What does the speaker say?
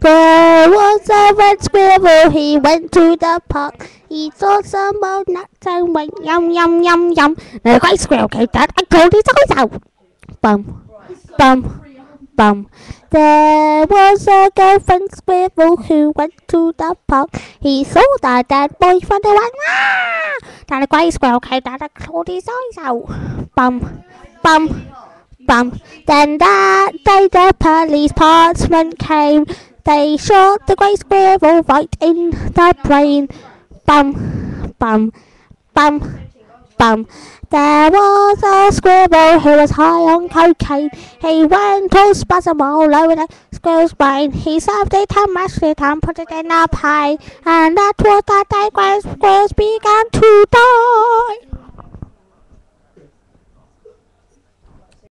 There was a red squirrel, he went to the park. He saw some old nuts and went yum yum yum yum. The white squirrel came down and pulled his eyes out. Bum, bum, bum. There was a girlfriend squirrel who went to the park. He saw the dead boyfriend and went ah. Then the white squirrel came down and pulled his eyes out. Bum, bum, bum. Then that day the police parchment came. They shot the grey squirrel right in the brain. Bum, bum, bum, bum. There was a squirrel who was high on cocaine. He went to spasm all over the squirrel's brain. He served it and mashed it and put it in a pie. And that was the day grey squirrels began to die.